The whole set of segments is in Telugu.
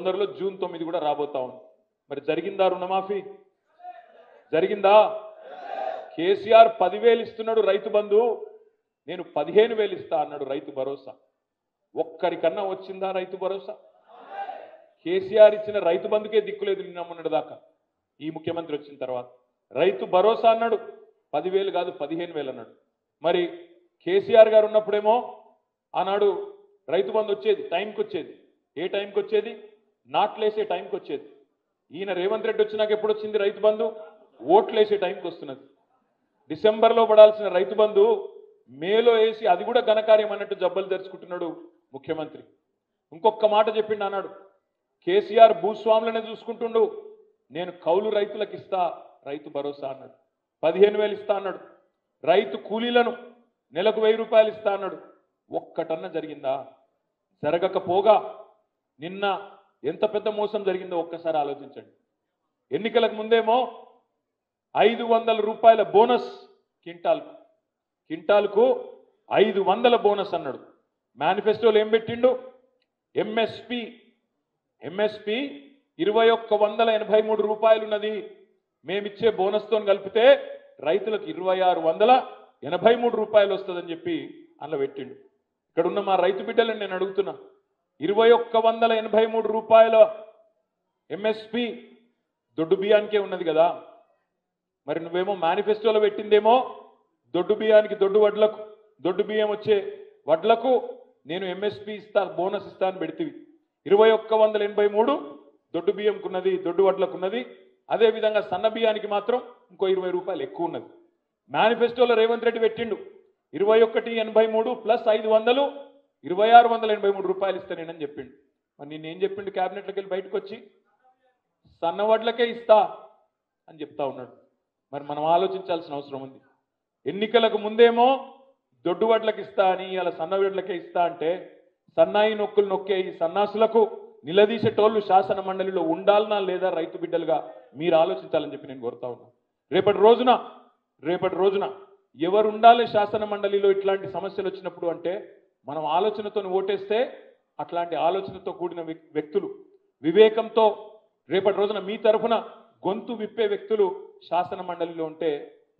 తొందరలో జూన్ తొమ్మిది కూడా రాబోతా ఉంది. మరి జరిగిందా రుణమాఫీ? జరిగిందా? కేసీఆర్ పదివేలు ఇస్తున్నాడు రైతు బంధు. నేను పదిహేను వేలు ఇస్తా అన్నాడు రైతు భరోసా. ఒక్కరికన్నా వచ్చిందా రైతు భరోసా? కేసీఆర్ ఇచ్చిన రైతు బంధుకే దిక్కులేదు నిన్న దాకా. ఈ ముఖ్యమంత్రి వచ్చిన తర్వాత. రైతు భరోసా అన్నాడు. పదివేలు కాదు పదిహేను వేలు అన్నాడు. మరి కేసీఆర్ గారు ఉన్నప్పుడేమో ఆనాడు రైతు బంధు వచ్చేది టైంకి వచ్చేది ఏ టైంకి వచ్చేది నాట్లేసే టైంకి వచ్చేది. ఈయన రేవంత్ రెడ్డి వచ్చినాక ఎప్పుడు వచ్చింది రైతు బంధు? ఓట్లేసే టైంకి వస్తున్నది. డిసెంబర్లో పడాల్సిన రైతు బంధు మేలో వేసి అది కూడా ఘనకార్యం అన్నట్టు జబ్బలు తెరుచుకుంటున్నాడు ముఖ్యమంత్రి. ఇంకొక మాట చెప్పిండు అన్నాడు. కేసీఆర్ భూస్వాములనే చూసుకుంటుండు. నేను కౌలు రైతులకు ఇస్తా రైతు భరోసా అన్నాడు. పదిహేను వేలు ఇస్తా అన్నాడు. రైతు కూలీలను నెలకు వెయ్యి రూపాయలు ఇస్తా అన్నాడు. ఒక్కటన్న జరిగిందా? జరగకపోగా నిన్న ఎంత పెద్ద మోసం జరిగిందో ఒక్కసారి ఆలోచించండి. ఎన్నికలకు ముందేమో ఐదు వందల రూపాయల బోనస్ కింటాల్కు కింటాల్కు ఐదు వందల బోనస్ అన్నాడు. మేనిఫెస్టోలో ఏం పెట్టిండు? ఎంఎస్పి. ఎంఎస్పి ఇరవై ఒక్క వందల ఎనభై మూడు రూపాయలు ఉన్నది మేమిచ్చే బోనస్తో కలిపితే రైతులకు ఇరవై ఆరు వందల ఎనభై మూడు రూపాయలు వస్తుందని చెప్పి అందులో పెట్టిండు. ఇక్కడ ఉన్న మా రైతు బిడ్డలను నేను అడుగుతున్నా. ఇరవై ఒక్క వందల ఎనభై మూడు రూపాయల ఎంఎస్పి దొడ్డు బియ్యానికే ఉన్నది కదా. మరి నువ్వేమో మేనిఫెస్టోలో పెట్టిందేమో దొడ్డు బియ్యానికి దొడ్డు వడ్లకు దొడ్డు బియ్యం వచ్చే వడ్లకు నేను ఎంఎస్పి ఇస్తా బోనస్ ఇస్తా అని పెడితివి ఇరవై ఒక్క వందల ఎనభై మూడు దొడ్డు బియ్యంకున్నది దొడ్డు వడ్లకున్నది. అదే విధంగా సన్న బియ్యానికి మాత్రం ఇంకో ఇరవై రూపాయలు ఎక్కువ ఉన్నది. మేనిఫెస్టోలో రేవంత్ రెడ్డి పెట్టిండు. ఇరవై ఒకటి ఎనభై మూడు ప్లస్ ఐదు వందలు ఇరవై ఆరు వందల ఎనభై మూడు రూపాయలు ఇస్తానేనని చెప్పిండు. మరి నిన్నేం చెప్పిండు? క్యాబినెట్లోకి వెళ్ళి బయటకు వచ్చి సన్న వడ్లకే ఇస్తా అని చెప్తా ఉన్నాడు. మరి మనం ఆలోచించాల్సిన అవసరం ఉంది. ఎన్నికలకు ముందేమో దొడ్డు వడ్లకు ఇస్తా అని ఇలా సన్నవడ్లకే ఇస్తా అంటే సన్నాయి నొక్కులు నొక్కే ఈ సన్నాసులకు నిలదీసేటోళ్ళు శాసన మండలిలో ఉండాలనా లేదా రైతు బిడ్డలుగా మీరు ఆలోచించాలని చెప్పి నేను కోరుతా ఉన్నాను రేపటి రోజున రేపటి రోజున ఎవరు ఉండాలి శాసన మండలిలో ఇట్లాంటి సమస్యలు వచ్చినప్పుడు అంటే మనం ఆలోచనతో ఓటేస్తే అట్లాంటి ఆలోచనతో కూడిన వ్యక్తులు వివేకంతో రేపటి రోజున మీ తరఫున గొంతు విప్పే వ్యక్తులు శాసన మండలిలో ఉంటే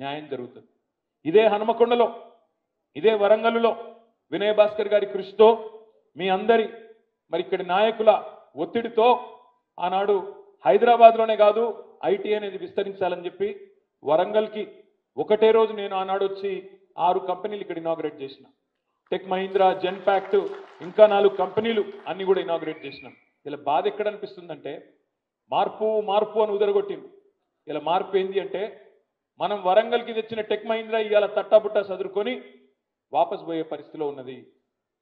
న్యాయం జరుగుతుంది. ఇదే హనుమకొండలో ఇదే వరంగల్లో వినయ భాస్కర్ గారి కృషితో మీ అందరి మరి ఇక్కడి నాయకుల ఒత్తిడితో ఆనాడు హైదరాబాద్లోనే కాదు ఐటీ అనేది విస్తరించాలని చెప్పి వరంగల్కి ఒకటే రోజు నేను ఆనాడు వచ్చి ఆరు కంపెనీలు ఇక్కడ ఇనాగ్రేట్ చేసిన. టెక్ మహీంద్రా జెన్ ప్యాక్ట్ ఇంకా నాలుగు కంపెనీలు అన్ని కూడా ఇనాగ్రేట్ చేసినాం. ఇలా బాధ ఎక్కడ అనిపిస్తుందంటే మార్పు మార్పు అని ఉదరగొట్టింది ఇలా మార్పు ఏంది అంటే మనం వరంగల్కి తెచ్చిన టెక్ మహీంద్రా ఇవాళ తట్టాబుట్టా చదురుకొని వాపస్ పోయే పరిస్థితిలో ఉన్నది.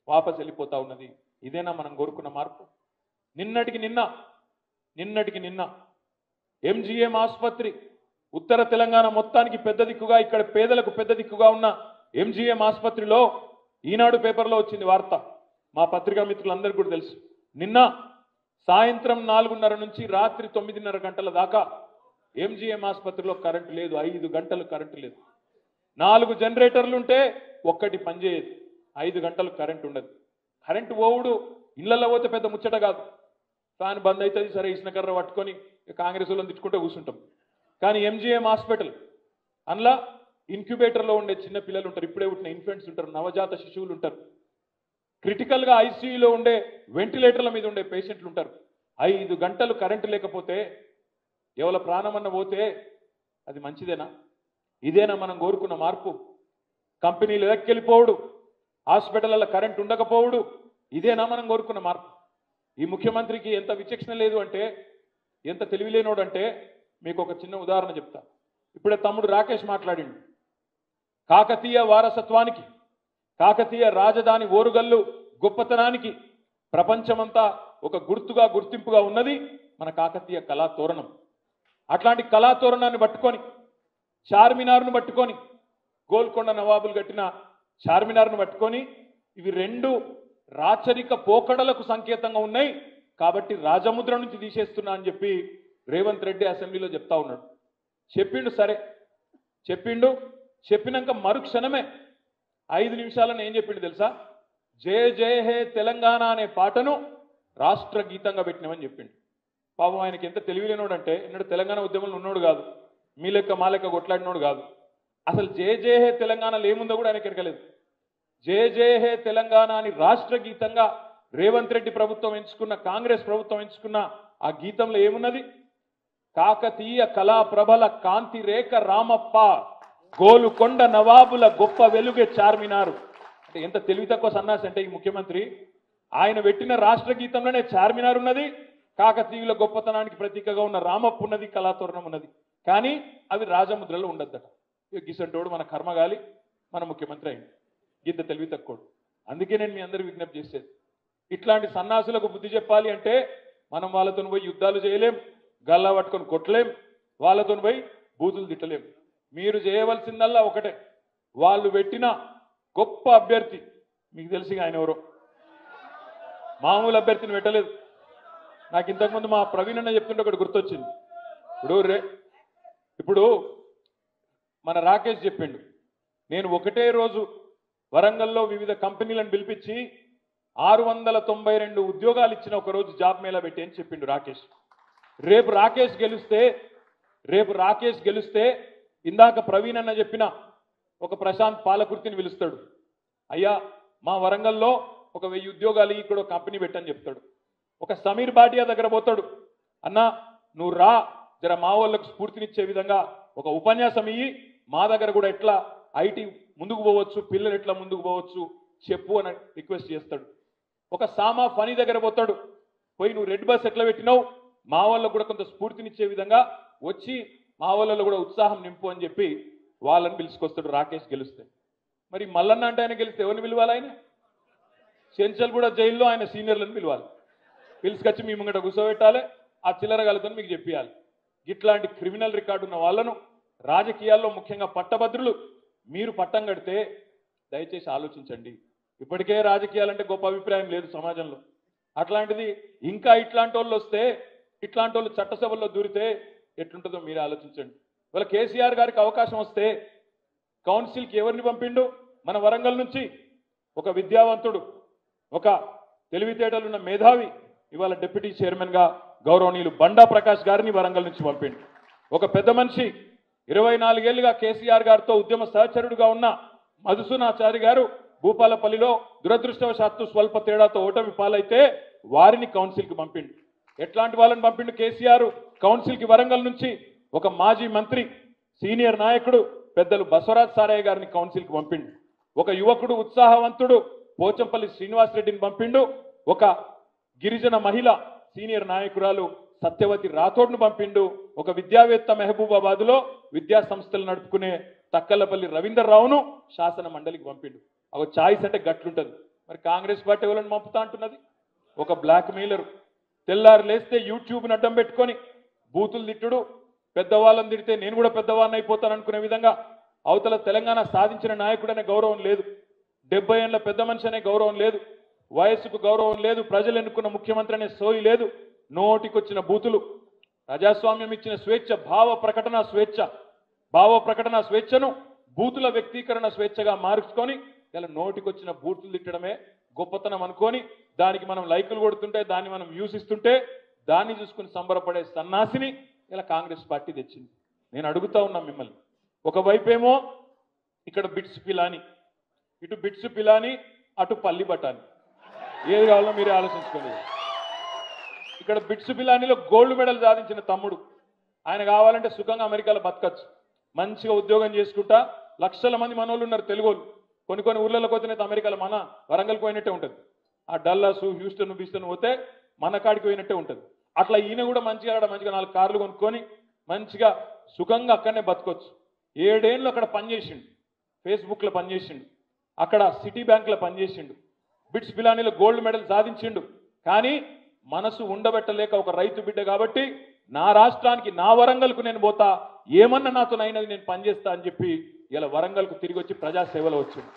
వాపస్ వెళ్ళిపోతా ఉన్నది. ఇదేనా మనం కోరుకున్న మార్పు? నిన్నటికి నిన్న నిన్నటికి నిన్న ఎంజీఎం ఆసుపత్రి ఉత్తర తెలంగాణ మొత్తానికి పెద్ద దిక్కుగా ఇక్కడ పేదలకు పెద్ద దిక్కుగా ఉన్న ఎంజీఎం ఆసుపత్రిలో ఈనాడు పేపర్లో వచ్చింది వార్త. మా పత్రికా మిత్రులందరికీ కూడా తెలుసు. నిన్న సాయంత్రం నాలుగున్నర నుంచి రాత్రి తొమ్మిదిన్నర గంటల దాకా ఎంజీఎం ఆసుపత్రిలో కరెంటు లేదు. ఐదు గంటలు కరెంటు లేదు. నాలుగు జనరేటర్లు ఉంటే ఒక్కటి పనిచేయదు ఐదు గంటలు కరెంటు ఉండదు. కరెంటు పోవుడు ఇళ్ళలో పోతే పెద్ద ముచ్చట కాదు. ఫ్యాన్ బంద్ అవుతుంది సరే ఇసునకర్ర పట్టుకొని కాంగ్రెస్ వాళ్ళని తిట్టుకుంటే కూర్చుంటాం. కానీ ఎంజీఎం హాస్పిటల్ అందులో ఇంక్యుబేటర్లో ఉండే చిన్న పిల్లలు ఉంటారు ఇప్పుడే పుట్టిన ఇన్ఫెంట్స్ ఉంటారు నవజాత శిశువులు ఉంటారు. క్రిటికల్గా ఐసీయూలో ఉండే వెంటిలేటర్ల మీద ఉండే పేషెంట్లు ఉంటారు. ఐదు గంటలు కరెంటు లేకపోతే ఎవరి ప్రాణమన్న పోతే అది మంచిదేనా? ఇదేనా మనం కోరుకున్న మార్పు? కంపెనీలు ఎక్కెళ్ళిపోవుడు హాస్పిటల్లో కరెంట్ ఉండకపోవుడు ఇదేనా మనం కోరుకున్న మార్పు? ఈ ముఖ్యమంత్రికి ఎంత విచక్షణ లేదు అంటే ఎంత తెలివిలేనోడంటే మీకు ఒక చిన్న ఉదాహరణ చెప్తా. ఇప్పుడే తమ్ముడు రాకేష్ మాట్లాడిండు. కాకతీయ వారసత్వానికి కాకతీయ రాజధాని ఓరుగల్లు గొప్పతనానికి ప్రపంచమంతా ఒక గుర్తుగా గుర్తింపుగా ఉన్నది మన కాకతీయ కళా తోరణం. అట్లాంటి కళా తోరణాన్ని పట్టుకొని చార్మినార్ను పట్టుకొని గోల్కొండ నవాబులు కట్టిన చార్మినార్ను పట్టుకొని ఇవి రెండు రాచరిక పోకడలకు సంకేతంగా ఉన్నాయి. కాబట్టి రాజముద్ర నుంచి తీసేస్తున్నా అని చెప్పి రేవంత్ రెడ్డి అసెంబ్లీలో చెప్తా ఉన్నాడు. చెప్పిండు సరే. చెప్పిండు చెప్పినాక మరుక్షణమే ఐదు నిమిషాలను ఏం చెప్పిండు తెలుసా? జయ జయ హే తెలంగాణ అనే పాటను రాష్ట్ర గీతంగా పెట్టినామని చెప్పిండు. పాపం ఆయనకి ఎంత తెలివిలేనోడంటే ఎన్నడు తెలంగాణ ఉద్యమంలో ఉన్నోడు కాదు. మీ లెక్క మా లెక్క కొట్లాడినోడు కాదు. అసలు జే జే హే తెలంగాణలో ఏముందో కూడా ఆయనకి ఎరకలేదు జే జే హే తెలంగాణ అని రాష్ట్ర గీతంగా రేవంత్ రెడ్డి ప్రభుత్వం ఎంచుకున్న కాంగ్రెస్ ప్రభుత్వం ఎంచుకున్న ఆ గీతంలో ఏమున్నది? కాకతీయ కళా ప్రబల కాంతి రేఖ రామప్ప. గోలుకొండ నవాబుల గొప్ప వెలుగే చార్మినారు. అంటే ఎంత తెలివి తక్కువ సన్నాసి అంటే ఈ ముఖ్యమంత్రి ఆయన పెట్టిన రాష్ట్ర గీతంలోనే చార్మినార్ ఉన్నది కాకతీయుల గొప్పతనానికి ప్రతీకగా ఉన్న రామప్ప ఉన్నది కళాతోరణం ఉన్నది. కానీ అవి రాజముద్రలో ఉండద్దట. గిసంటోడు మన కర్మగాలి మన ముఖ్యమంత్రి అయింది గీత తెలివి తక్కువడు. అందుకే నేను మీ అందరికి విజ్ఞప్తి చేసేది. ఇట్లాంటి సన్నాసులకు బుద్ధి చెప్పాలి అంటే మనం వాళ్ళతో పోయి యుద్ధాలు చేయలేం గల్లా పట్టుకొని కొట్టలేం వాళ్ళతో పోయి బూతులు తిట్టలేం. మీరు చేయవలసిందల్లా ఒకటే. వాళ్ళు పెట్టిన గొప్ప అభ్యర్థి మీకు తెలిసి ఆయన ఎవరో. మామూలు అభ్యర్థిని పెట్టలేదు. నాకు ఇంతకుముందు మా ప్రవీణ్ అన్న చెప్తుంటే ఒకటి గుర్తొచ్చింది. ఇప్పుడు రే ఇప్పుడు మన రాకేష్ చెప్పిండు. నేను ఒకటే రోజు వరంగల్లో వివిధ కంపెనీలను పిలిపించి ఆరు వందల తొంభై రెండు ఉద్యోగాలు ఇచ్చిన ఒకరోజు జాబ్ మేళా పెట్టి అని చెప్పిండు రాకేష్. రేపు రాకేష్ గెలిస్తే రేపు రాకేష్ గెలిస్తే ఇందాక ప్రవీణ్ అన్న చెప్పిన ఒక ప్రశాంత్ పాలకుర్తిని పిలుస్తాడు. అయ్యా మా వరంగల్లో ఒక వెయ్యి ఉద్యోగాలు ఇక్కడ ఒక కంపెనీ పెట్టని చెప్తాడు. ఒక సమీర్ బాటియా దగ్గర పోతాడు. అన్నా నువ్వు రా జర మా వాళ్ళకు స్ఫూర్తినిచ్చే విధంగా ఒక ఉపన్యాసం ఇయ్యి. మా దగ్గర కూడా ఎట్లా ఐటీ ముందుకు పోవచ్చు పిల్లలు ఎట్లా ముందుకు పోవచ్చు చెప్పు అని రిక్వెస్ట్ చేస్తాడు. ఒక సామా ఫనీ దగ్గర పోతాడు. పోయి నువ్వు రెడ్ బస్ ఎట్లా పెట్టినావు? మా వాళ్ళకు కూడా కొంత స్ఫూర్తినిచ్చే విధంగా వచ్చి మా వాళ్ళలో కూడా ఉత్సాహం నింపు అని చెప్పి వాళ్ళని పిలుచుకొస్తాడు రాకేష్ గెలుస్తే. మరి మల్లన్న అంటే ఆయన గెలిస్తే ఎవరిని పిలవాలి ఆయన? చెంచల్ కూడా జైల్లో ఆయన సీనియర్లను పిలవాలి. పిలుచుకొచ్చి మీ ముంగట కూర్చోబెట్టాలి ఆ చిల్లర కలుగుతుంది మీకు చెప్పియాలి. ఇట్లాంటి క్రిమినల్ రికార్డు ఉన్న వాళ్ళను రాజకీయాల్లో ముఖ్యంగా పట్టభద్రులు మీరు పట్టం కడితే దయచేసి ఆలోచించండి. ఇప్పటికే రాజకీయాలంటే గొప్ప అభిప్రాయం లేదు సమాజంలో. అట్లాంటిది ఇంకా ఇట్లాంటి వస్తే ఇట్లాంటి వాళ్ళు చట్టసభల్లో దూరితే ఎట్లుంటుందో మీరు ఆలోచించండి. ఇవాళ కేసీఆర్ గారికి అవకాశం వస్తే కౌన్సిల్కి ఎవరిని పంపిండు? మన వరంగల్ నుంచి ఒక విద్యావంతుడు ఒక తెలివితేటలున్న మేధావి ఇవాళ డిప్యూటీ చైర్మన్గా గౌరవనీయులు బండా ప్రకాష్ గారిని వరంగల్ నుంచి పంపిండు. ఒక పెద్ద మనిషి ఇరవై నాలుగేళ్ళుగా కేసీఆర్ గారితో ఉద్యమ సహచరుడుగా ఉన్న మధుసూనాచారి గారు భూపాలపల్లిలో దురదృష్టవశాత్తు స్వల్ప తేడాతో ఓటమి పాలైతే వారిని కౌన్సిల్కి పంపిండు. ఎట్లాంటి వాళ్ళని పంపిండు కేసీఆర్? కౌన్సిల్కి వరంగల్ నుంచి ఒక మాజీ మంత్రి సీనియర్ నాయకుడు పెద్దలు బసవరాజ్ సారయ్య గారిని కౌన్సిల్కి పంపిండు. ఒక యువకుడు ఉత్సాహవంతుడు పోచంపల్లి శ్రీనివాస్ రెడ్డిని పంపిండు. ఒక గిరిజన మహిళ సీనియర్ నాయకురాలు సత్యవతి రాథోడ్ను పంపిండు. ఒక విద్యావేత్త మెహబూబాబాద్లో విద్యా సంస్థలు నడుపుకునే తక్కలపల్లి రవీందర్ రావును శాసన మండలికి పంపిండు. ఒక చాయిస్ అంటే గట్లుంటుంది. మరి కాంగ్రెస్ పార్టీ వాళ్ళని పంపుతా అంటున్నది. ఒక బ్లాక్ మెయిలర్. తెల్లారు లేస్తే యూట్యూబ్ని అడ్డం పెట్టుకొని బూతులు తిట్టుడు. పెద్దవాళ్ళని తిడితే నేను కూడా పెద్దవాడిని అయిపోతాను అనుకునే విధంగా అవతల తెలంగాణ సాధించిన నాయకుడనే గౌరవం లేదు. డెబ్బై ఏళ్ళ పెద్ద మనిషి అనే గౌరవం లేదు. వయస్సుకు గౌరవం లేదు. ప్రజలు ఎన్నుకున్న ముఖ్యమంత్రి అనే సోయి లేదు. నోటికొచ్చిన బూతులు. ప్రజాస్వామ్యం ఇచ్చిన స్వేచ్ఛ భావ ప్రకటన స్వేచ్ఛ. భావ ప్రకటన స్వేచ్ఛను బూతుల వ్యక్తీకరణ స్వేచ్ఛగా మార్చుకొని ఇలా నోటికొచ్చిన బూతులు తిట్టడమే గొప్పతనం అనుకొని దానికి మనం లైకులు కొడుతుంటే దాన్ని మనం వ్యూస్ ఇస్తుంటే దాన్ని చూసుకుని సంబరపడే సన్నాసిని ఇలా కాంగ్రెస్ పార్టీ తెచ్చింది. నేను అడుగుతా ఉన్నా మిమ్మల్ని. ఒకవైపేమో ఇక్కడ బిట్స్ పిలాని. ఇటు బిట్స్ పిలాని అటు పల్లి బఠాని. ఏది కావాలో మీరే ఆలోచించుకోండి. ఇక్కడ బిట్స్ పిలానిలో గోల్డ్ మెడల్ సాధించిన తమ్ముడు. ఆయన కావాలంటే సుఖంగా అమెరికాలో బతకచ్చు. మంచిగా ఉద్యోగం చేసుకుంటా లక్షల మంది మనోళ్ళు ఉన్నారు తెలుగు కొన్ని కొన్ని ఊర్లలో పోతేనైతే అమెరికాలో మన వరంగల్ పోయినట్టే ఉంటుంది. ఆ డల్లాస్ హ్యూస్టన్ బీస్టన్ పోతే మన కాడికి పోయినట్టే ఉంటుంది. అట్లా ఈయన కూడా మంచిగా ఆడ మంచిగా నాలుగు కార్లు కొనుక్కొని మంచిగా సుఖంగా అక్కడనే బతకొచ్చు. ఏడేళ్ళు అక్కడ పనిచేసిండు. ఫేస్బుక్లో పనిచేసిండు. అక్కడ సిటీ బ్యాంక్లో పనిచేసిండు. బిట్స్ బిలానీలో గోల్డ్ మెడల్ సాధించిండు. కానీ మనసు ఉండబెట్టలేక ఒక రైతు బిడ్డ కాబట్టి నా రాష్ట్రానికి నా వరంగల్కు నేను పోతా ఏమన్నా నాతో అయినది నేను పనిచేస్తా అని చెప్పి ఇలా వరంగల్కు తిరిగి వచ్చి ప్రజాసేవలో వచ్చింది